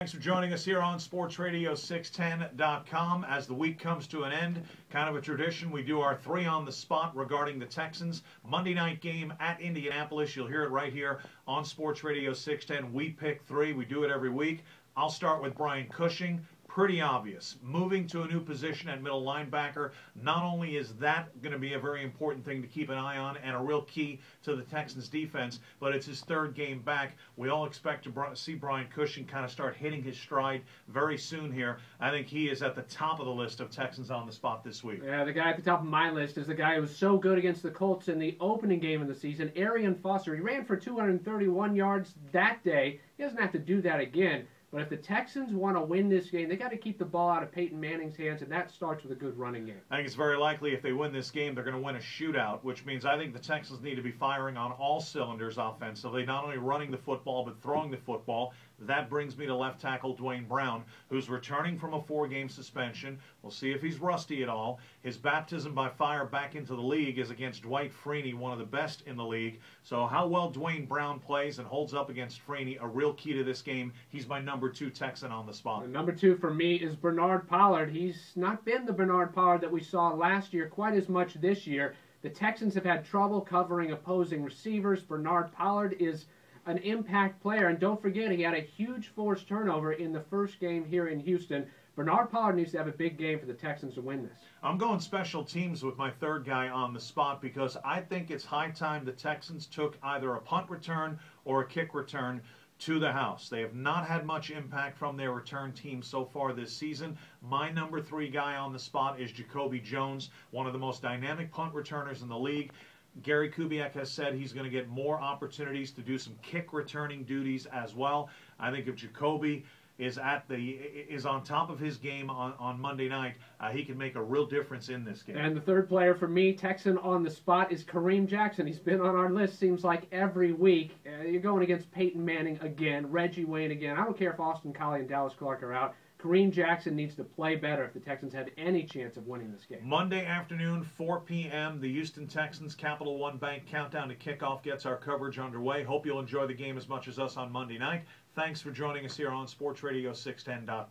Thanks for joining us here on SportsRadio610.com. As the week comes to an end, kind of a tradition, we do our three on the spot regarding the Texans. Monday night game at Indianapolis. You'll hear it right here on Sports Radio 610. We pick three. We do it every week. I'll start with Brian Cushing pretty obvious. Moving to a new position at middle linebacker, not only is that going to be a very important thing to keep an eye on and a real key to the Texans defense, but it's his third game back. We all expect to see Brian Cushing kind of start hitting his stride very soon here. I think he is at the top of the list of Texans on the spot this week. Yeah, the guy at the top of my list is the guy who was so good against the Colts in the opening game of the season, Arian Foster. He ran for 231 yards that day. He doesn't have to do that again. But if the Texans want to win this game, they got to keep the ball out of Peyton Manning's hands, and that starts with a good running game. I think it's very likely if they win this game, they're going to win a shootout, which means I think the Texans need to be firing on all cylinders offensively, not only running the football, but throwing the football. That brings me to left tackle Duane Brown, who's returning from a four game suspension. We'll see if he's rusty at all. His baptism by fire back into the league is against Dwight Freeney, one of the best in the league. So, how well Duane Brown plays and holds up against Freeney, a real key to this game. He's my number two Texan on the spot. number two for me is Bernard Pollard. He's not been the Bernard Pollard that we saw last year quite as much this year. The Texans have had trouble covering opposing receivers. Bernard Pollard is an impact player. And don't forget, he had a huge forced turnover in the first game here in Houston. Bernard Pollard needs to have a big game for the Texans to win this. I'm going special teams with my third guy on the spot because I think it's high time the Texans took either a punt return or a kick return to the house. They have not had much impact from their return team so far this season. My number three guy on the spot is Jacoby Jones, one of the most dynamic punt returners in the league. Gary Kubiak has said he's going to get more opportunities to do some kick returning duties as well. I think if Jacoby is at the is on top of his game on, on Monday night, uh, he can make a real difference in this game. And the third player for me, Texan on the spot, is Kareem Jackson. He's been on our list seems like every week. Uh, you're going against Peyton Manning again, Reggie Wayne again. I don't care if Austin Collie and Dallas Clark are out. Kareem Jackson needs to play better if the Texans had any chance of winning this game. Monday afternoon, 4 p.m., the Houston Texans Capital One Bank countdown to kickoff gets our coverage underway. Hope you'll enjoy the game as much as us on Monday night. Thanks for joining us here on Sports Radio 610.